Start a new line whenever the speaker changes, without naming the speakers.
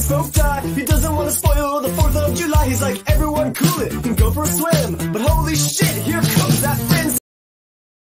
cause broke die. He doesn't want to spoil the 4th of July. He's like, everyone cool it and go for a swim. But holy shit, here comes